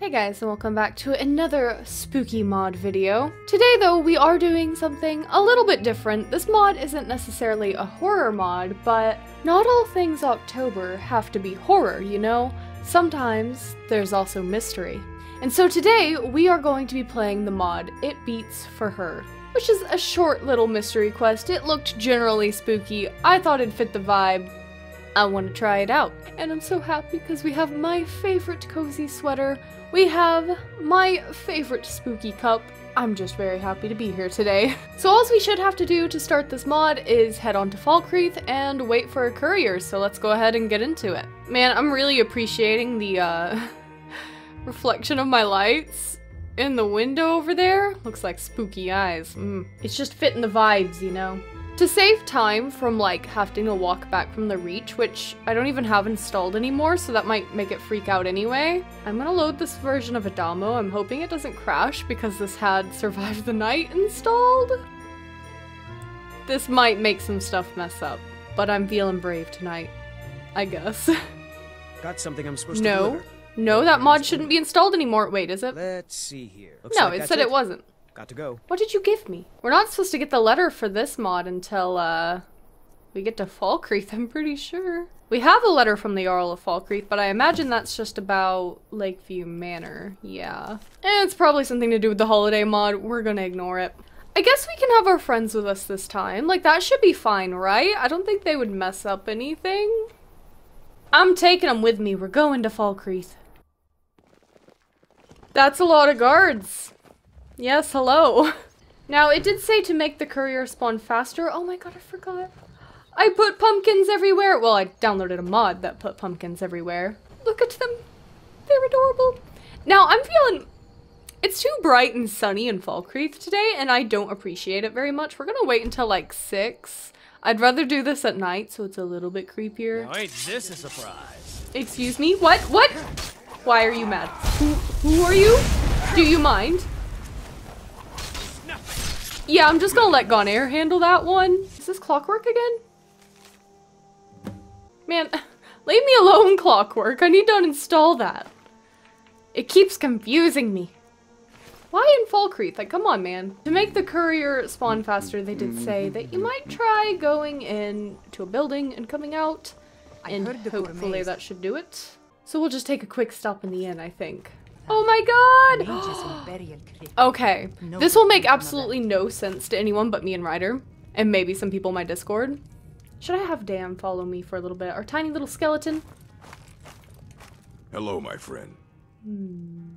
Hey guys and welcome back to another spooky mod video. Today though we are doing something a little bit different. This mod isn't necessarily a horror mod, but not all things October have to be horror, you know? Sometimes there's also mystery. And so today we are going to be playing the mod It Beats for Her, which is a short little mystery quest. It looked generally spooky. I thought it'd fit the vibe. I want to try it out. And I'm so happy because we have my favorite cozy sweater. We have my favorite spooky cup. I'm just very happy to be here today. So all we should have to do to start this mod is head on to Falkreath and wait for a courier. So let's go ahead and get into it. Man, I'm really appreciating the uh, reflection of my lights in the window over there. Looks like spooky eyes. Mm. It's just fitting the vibes, you know? To save time from like having to walk back from the reach, which I don't even have installed anymore, so that might make it freak out anyway, I'm gonna load this version of Adamo. I'm hoping it doesn't crash because this had Survive the Night installed. This might make some stuff mess up, but I'm feeling brave tonight, I guess. Got something I'm supposed to no, no, that mod shouldn't be installed anymore. Wait, is it? Let's see here. Looks No, like it said it wasn't. Got to go. What did you give me? We're not supposed to get the letter for this mod until, uh, we get to Falkreath, I'm pretty sure. We have a letter from the Jarl of Falkreath, but I imagine that's just about Lakeview Manor. Yeah. And it's probably something to do with the holiday mod. We're gonna ignore it. I guess we can have our friends with us this time. Like, that should be fine, right? I don't think they would mess up anything. I'm taking them with me. We're going to Falkreath. That's a lot of guards. Yes, hello. Now, it did say to make the courier spawn faster. Oh my god, I forgot. I put pumpkins everywhere. Well, I downloaded a mod that put pumpkins everywhere. Look at them. They're adorable. Now, I'm feeling... It's too bright and sunny in Falkreath today, and I don't appreciate it very much. We're gonna wait until like 6. I'd rather do this at night, so it's a little bit creepier. Now ain't this a surprise? Excuse me? What? What? Why are you mad? Who, who are you? Do you mind? Yeah, I'm just gonna let Gonair handle that one. Is this clockwork again? Man, leave me alone, clockwork. I need to uninstall that. It keeps confusing me. Why in Falkreath? Like, come on, man. To make the courier spawn faster, they did say that you might try going in to a building and coming out. And hopefully that should do it. So we'll just take a quick stop in the inn, I think. Oh my god! Mages and burial crypt. Okay, this will make one will know absolutely no sense to anyone but me and Ryder, and maybe some people in my Discord. Should I have Dan follow me for a little bit? Our tiny little skeleton? Hello, my friend. Hmm.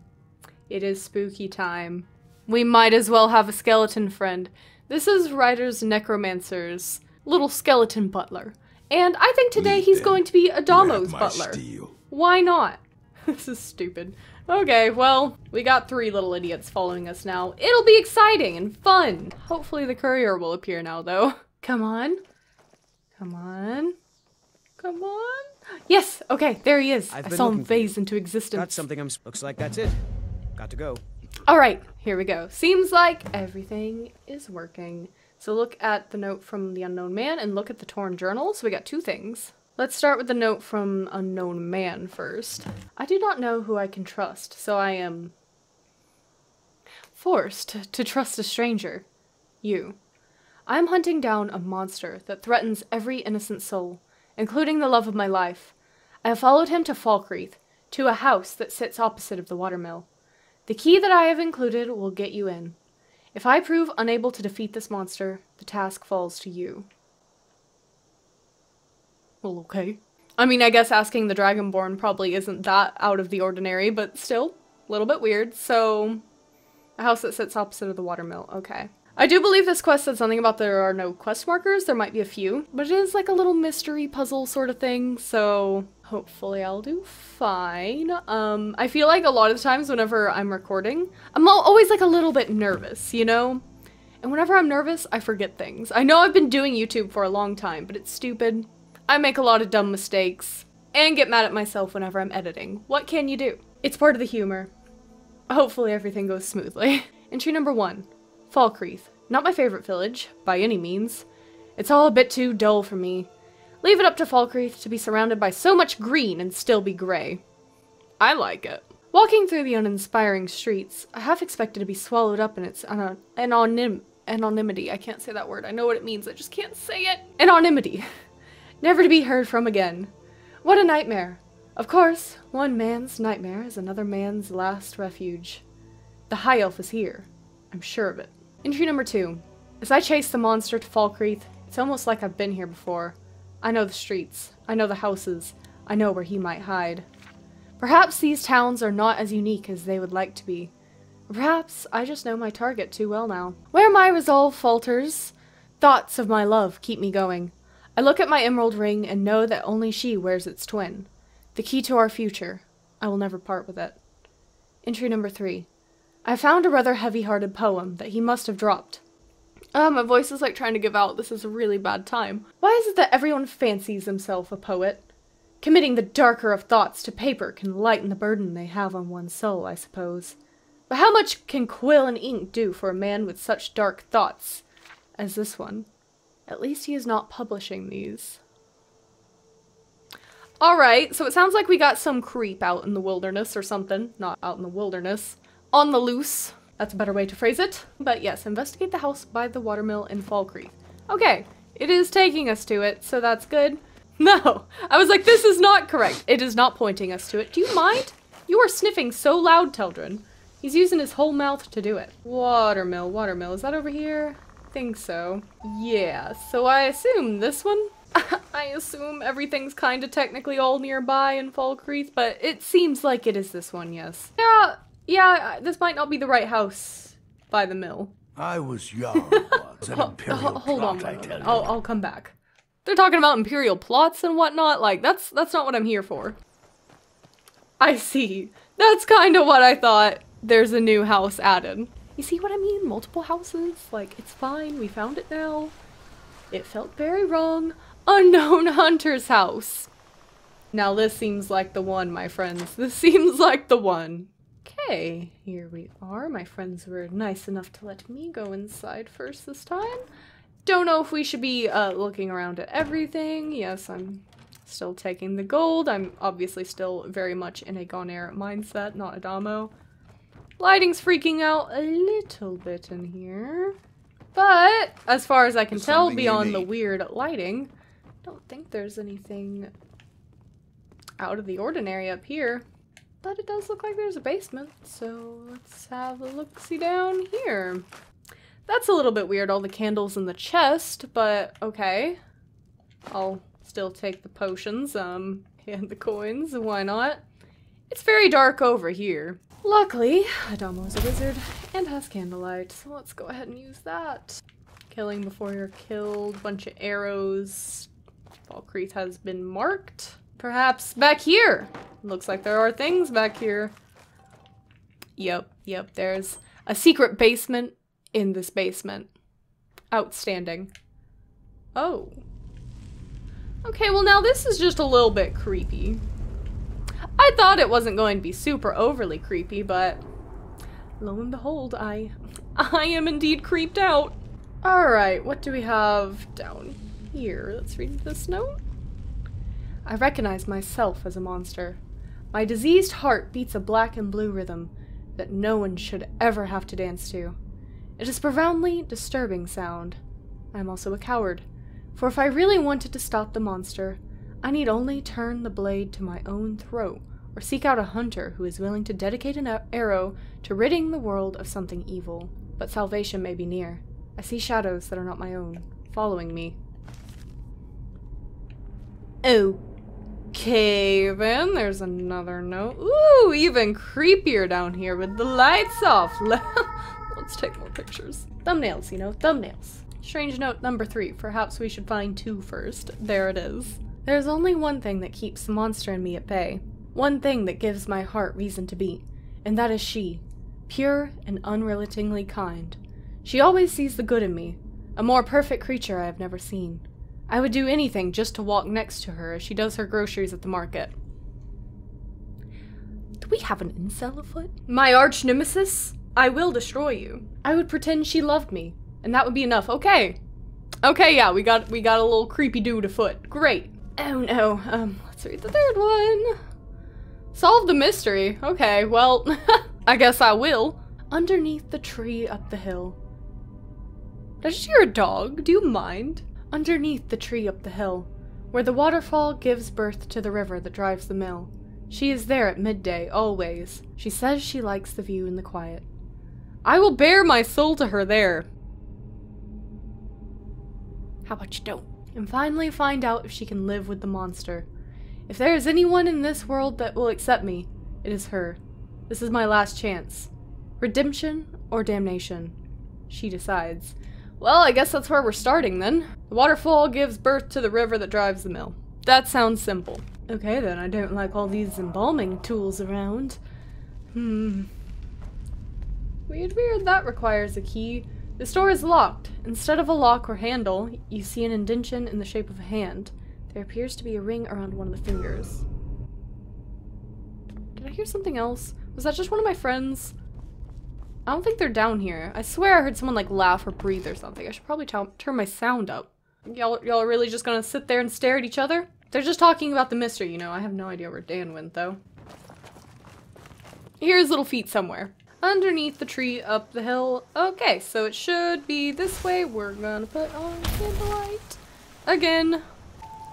It is spooky time. We might as well have a skeleton friend. This is Ryder's Necromancer's little skeleton butler. And I think today Lead he's them. going to be Adamo's Grab butler. steel. Why not? this is stupid. Okay, well, we got three little idiots following us now. It'll be exciting and fun. Hopefully the courier will appear now, though. Come on. Come on. Come on. Yes, okay, there he is. I saw him looking for you. phase into existence. Got something I'm. Looks like that's it. Got to go. All right, here we go. Seems like everything is working. So look at the note from the unknown man and look at the torn journal. So we got two things. Let's start with the note from unknown man first. I do not know who I can trust, so I am forced to trust a stranger. You. I am hunting down a monster that threatens every innocent soul, including the love of my life. I have followed him to Falkreath, to a house that sits opposite of the watermill. The key that I have included will get you in. If I prove unable to defeat this monster, the task falls to you. Well, okay. I mean, I guess asking the Dragonborn probably isn't that out of the ordinary, but still, a little bit weird. So, a house that sits opposite of the watermill. Okay. I do believe this quest said something about there are no quest markers. There might be a few, but it is like a little mystery puzzle sort of thing. So hopefully I'll do fine. Um, I feel like a lot of times whenever I'm recording, I'm always like a little bit nervous, you know? And whenever I'm nervous, I forget things. I know I've been doing YouTube for a long time, but it's stupid. I make a lot of dumb mistakes and get mad at myself whenever I'm editing. What can you do? It's part of the humor. Hopefully everything goes smoothly. Entry number one, Falkreath. Not my favorite village, by any means. It's all a bit too dull for me. Leave it up to Falkreath to be surrounded by so much green and still be gray. I like it. Walking through the uninspiring streets, I half expected to be swallowed up in its anon- anonym- anonymity. I can't say that word. I know what it means. I just can't say it. Anonymity. Never to be heard from again. What a nightmare. Of course, one man's nightmare is another man's last refuge. The High Elf is here. I'm sure of it. Entry number two. As I chase the monster to Falkreath, it's almost like I've been here before. I know the streets. I know the houses. I know where he might hide. Perhaps these towns are not as unique as they would like to be. Perhaps I just know my target too well now. Where my resolve falters, thoughts of my love keep me going. I look at my emerald ring and know that only she wears its twin. The key to our future. I will never part with it. Entry number three. I found a rather heavy-hearted poem that he must have dropped. Oh, my voice is like trying to give out. This is a really bad time. Why is it that everyone fancies himself a poet? Committing the darker of thoughts to paper can lighten the burden they have on one's soul, I suppose. But how much can quill and ink do for a man with such dark thoughts as this one? At least he is not publishing these. Alright, so it sounds like we got some creep out in the wilderness or something. Not out in the wilderness. On the loose. That's a better way to phrase it. But yes, investigate the house by the watermill in Falkreath. Okay, it is taking us to it, so that's good. No, I was like, this is not correct. It is not pointing us to it. Do you mind? You are sniffing so loud, Teldryn. He's using his whole mouth to do it. Watermill, watermill. Is that over here? Think so. Yeah, so I assume this one? I assume everything's kind of technically all nearby in Falkreath, but it seems like it is this one, yes. Yeah, yeah, this might not be the right house by the mill. I was young once. An imperial Ho- hold on plot, I tell you. I'll, I'll come back. They're talking about imperial plots and whatnot. Like that's that's not what I'm here for. I see. That's kind of what I thought. There's a new house added. You see what I mean? Multiple houses. Like it's fine. We found it now. It felt very wrong. Unknown hunter's house. Now this seems like the one, my friends. This seems like the one. Okay, here we are. My friends were nice enough to let me go inside first this time. Don't know if we should be uh, looking around at everything. Yes, I'm still taking the gold. I'm obviously still very much in a Gonair mindset, not Adamo. Lighting's freaking out a little bit in here. But, as far as I can There's tell, beyond the weird lighting, I don't think there's anything out of the ordinary up here. But it does look like there's a basement, so let's have a look-see down here. That's a little bit weird, all the candles in the chest, but okay. I'll still take the potions, um, and the coins, why not? It's very dark over here. Luckily, Adamo is a wizard and has candlelight, so let's go ahead and use that. Killing before you're killed, bunch of arrows. Falkreath has been marked. Perhaps back here. Looks like there are things back here. Yep, yep, there's a secret basement in this basement. Outstanding. Oh. Okay, well now this is just a little bit creepy. I thought it wasn't going to be super overly creepy, but lo and behold, I I am indeed creeped out. Alright, what do we have down here? Let's read this note. I recognize myself as a monster. My diseased heart beats a black and blue rhythm that no one should ever have to dance to. It is a profoundly disturbing sound. I am also a coward, for if I really wanted to stop the monster, I need only turn the blade to my own throat or seek out a hunter who is willing to dedicate an arrow to ridding the world of something evil. But salvation may be near. I see shadows that are not my own, following me. Okay, then there's another note. Ooh, even creepier down here with the lights off. Let's take more pictures. Thumbnails, you know, thumbnails. Strange note number three. Perhaps we should find two first. There it is. There's only one thing that keeps the monster in me at bay. One thing that gives my heart reason to beat. And that is she. Pure and unrelentingly kind. She always sees the good in me. A more perfect creature I have never seen. I would do anything just to walk next to her as she does her groceries at the market. Do we have an incel afoot? My arch nemesis? I will destroy you. I would pretend she loved me, and that would be enough. Okay. Okay, yeah, we got we got a little creepy dude afoot. Great. Oh no. Um, let's read the third one. Solve the mystery. Okay, well, I guess I will. Underneath the tree up the hill. Did I just hear a dog? Do you mind? Underneath the tree up the hill, where the waterfall gives birth to the river that drives the mill. She is there at midday, always. She says she likes the view and the quiet. I will bare my soul to her there. How about you don't? And finally find out if she can live with the monster. If there is anyone in this world that will accept me, it is her. This is my last chance. Redemption or damnation? She decides. Well, I guess that's where we're starting then. The waterfall gives birth to the river that drives the mill. That sounds simple. Okay then, I don't like all these embalming tools around. Hmm. Weird, weird, that requires a key. The door is locked. Instead of a lock or handle, you see an indentation in the shape of a hand. There appears to be a ring around one of the fingers. Did I hear something else? Was that just one of my friends? I don't think they're down here. I swear I heard someone like laugh or breathe or something. I should probably turn my sound up. Y'all y'all are really just gonna sit there and stare at each other? They're just talking about the mystery, you know. I have no idea where Dan went though. Here's little feet somewhere underneath the tree up the hill. Okay, so it should be this way. We're gonna put on candlelight again.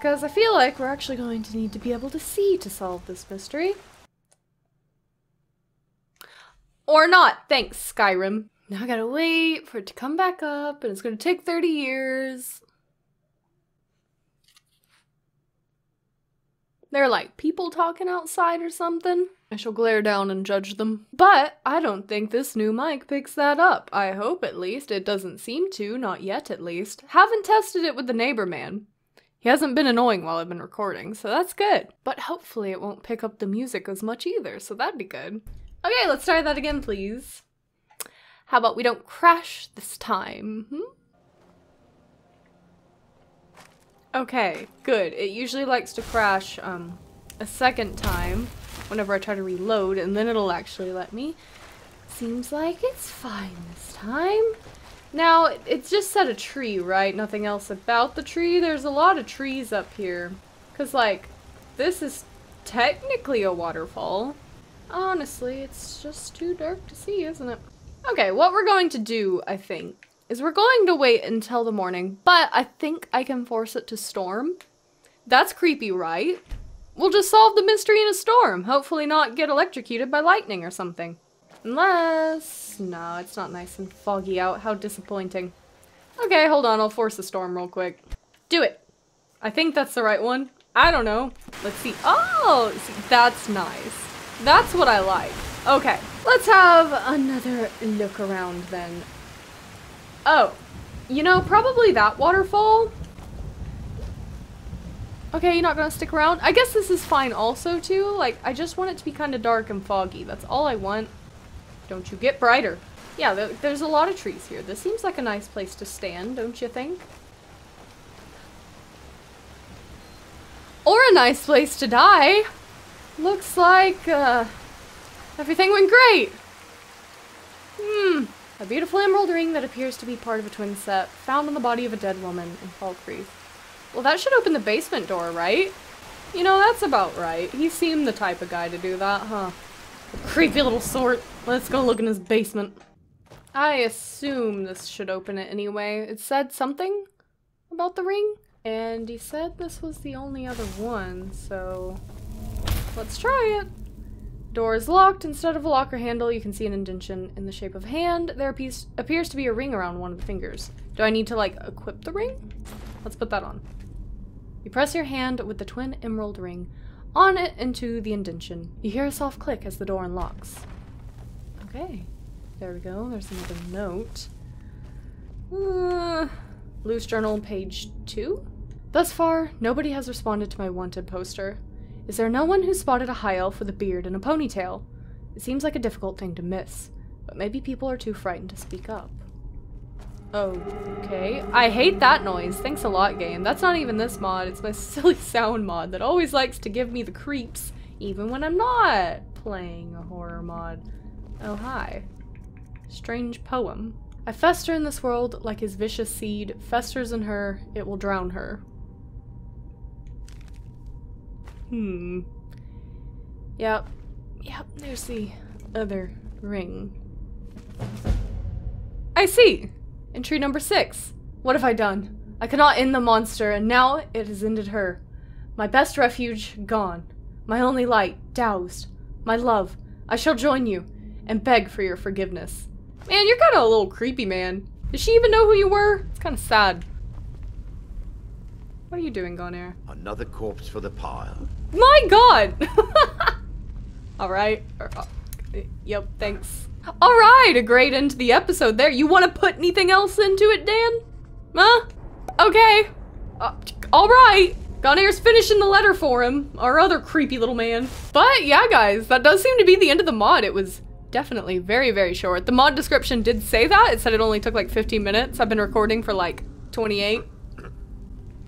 Because I feel like we're actually going to need to be able to see to solve this mystery. Or not. Thanks, Skyrim. Now I gotta wait for it to come back up, and it's gonna take 30 years. They're like people talking outside or something. I shall glare down and judge them. But I don't think this new mic picks that up. I hope at least. It doesn't seem to, not yet at least. Haven't tested it with the neighbor man. He hasn't been annoying while I've been recording, so that's good. But hopefully it won't pick up the music as much either, so that'd be good. Okay, let's try that again, please. How about we don't crash this time? Hmm? Okay, good. It usually likes to crash um, a second time whenever I try to reload, and then it'll actually let me. Seems like it's fine this time. Now, it's just said a tree, right? Nothing else about the tree. There's a lot of trees up here. Because, like, this is technically a waterfall. Honestly, it's just too dark to see, isn't it? Okay, what we're going to do, I think, is we're going to wait until the morning, but I think I can force it to storm. That's creepy, right? We'll just solve the mystery in a storm. Hopefully not get electrocuted by lightning or something. Unless... No, it's not nice and foggy out. How disappointing. Okay, hold on. I'll force the storm real quick. Do it. I think that's the right one. I don't know. Let's see. Oh, see, that's nice. That's what I like. Okay, let's have another look around then. Oh, you know, probably that waterfall. Okay, you're not gonna stick around? I guess this is fine also, too. Like, I just want it to be kind of dark and foggy. That's all I want. Don't you get brighter. Yeah, there's a lot of trees here. This seems like a nice place to stand, don't you think? Or a nice place to die. Looks like, uh, everything went great. Hmm. A beautiful emerald ring that appears to be part of a twin set, found on the body of a dead woman in Falkreath. Well, that should open the basement door, right? You know, that's about right. He seemed the type of guy to do that, huh? Creepy little sort. Let's go look in his basement. I assume this should open it anyway. It said something about the ring, and he said this was the only other one, so let's try it. Door is locked. Instead of a locker handle, you can see an indentation in the shape of a hand. There appears to be a ring around one of the fingers. Do I need to, like, equip the ring? Let's put that on. You press your hand with the twin emerald ring on it into the indentation. You hear a soft click as the door unlocks. Okay. There we go. There's another note. Uh, loose journal, page two. Thus far, nobody has responded to my wanted poster. Is there no one who spotted a high elf with a beard and a ponytail? It seems like a difficult thing to miss, but maybe people are too frightened to speak up. Okay. I hate that noise. Thanks a lot, game. That's not even this mod. It's my silly sound mod that always likes to give me the creeps, even when I'm not playing a horror mod. Oh, hi. Strange poem. I fester in this world like his vicious seed festers in her, it will drown her. Hmm. Yep. Yep, there's the other ring. I see! Entry number six. What have I done? I cannot end the monster, and now it has ended her. My best refuge gone. My only light doused. My love, I shall join you and beg for your forgiveness. Man, you're kind of a little creepy, man. Does she even know who you were? It's kind of sad. What are you doing, Gonair? Another corpse for the pile. My god! Alright. Uh, yep, thanks. Alright, a great end to the episode there. You want to put anything else into it, Dan? Huh? Okay. Uh, Alright. Gonair's finishing the letter for him, our other creepy little man. But yeah, guys, that does seem to be the end of the mod. It was definitely very, very short. The mod description did say that. It said it only took like 15 minutes. I've been recording for like 28.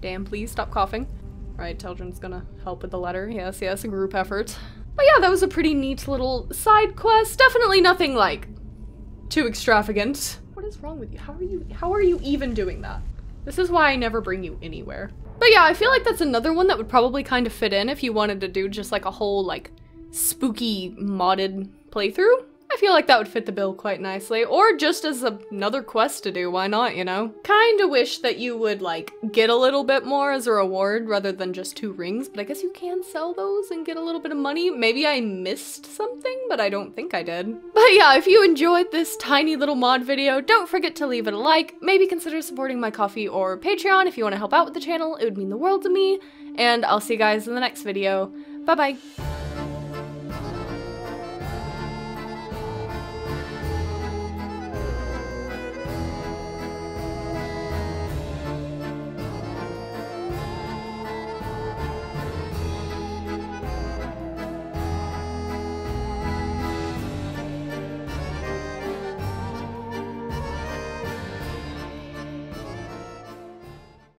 Damn, please stop coughing. Right, Teldryn's gonna help with the letter. Yes, yes, a group effort. But yeah, that was a pretty neat little side quest. Definitely nothing like too extravagant. What is wrong with you? How are you how are you even doing that? This is why I never bring you anywhere. But yeah, I feel like that's another one that would probably kind of fit in if you wanted to do just like a whole like spooky modded playthrough. I feel like that would fit the bill quite nicely. Or just as a, another quest to do, why not, you know? Kinda wish that you would, like, get a little bit more as a reward rather than just two rings, but I guess you can sell those and get a little bit of money. Maybe I missed something, but I don't think I did. But yeah, if you enjoyed this tiny little mod video, don't forget to leave it a like. Maybe consider supporting my Ko-fi or Patreon if you want to help out with the channel. It would mean the world to me. And I'll see you guys in the next video. Bye-bye.